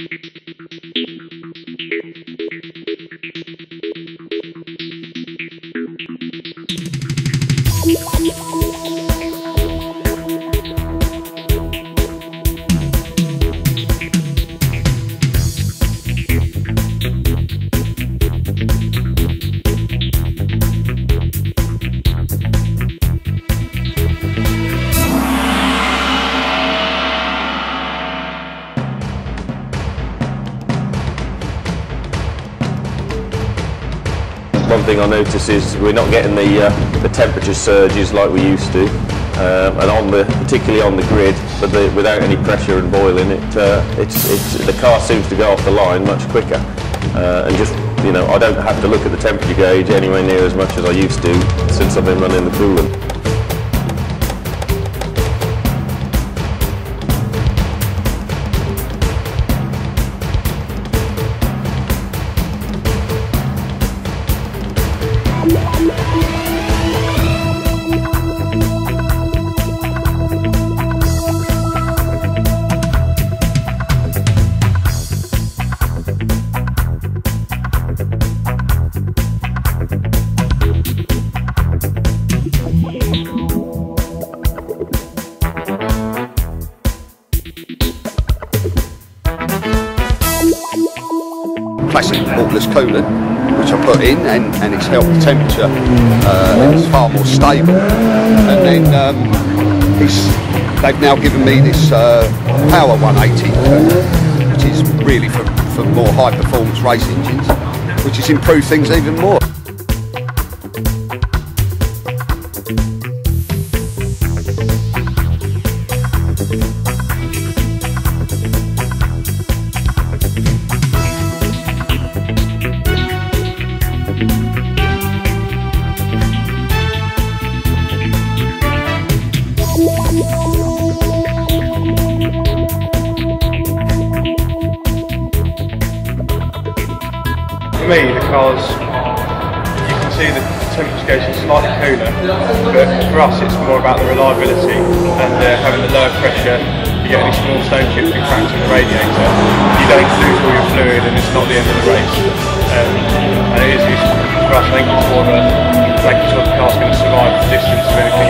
you One thing I notice is we're not getting the uh, the temperature surges like we used to, um, and on the particularly on the grid, but the, without any pressure and boiling, it uh, it's, it's the car seems to go off the line much quicker, uh, and just you know I don't have to look at the temperature gauge anywhere near as much as I used to since I've been running the coolant. Classic waterless coolant, which I put in, and, and it's helped the temperature. Uh, it's far more stable. And then um, they've now given me this uh, Power 180, uh, which is really for, for more high performance race engines, which has improved things even more. Me, the cars, you can see the temperature gauge is slightly cooler, but for us it's more about the reliability and uh, having the lower pressure. You get any small stone chips and cracks in the radiator, you don't lose all your fluid and it's not the end of the race. Um, and it is useful for us, I think it's more of a making the car's going to survive the distance if anything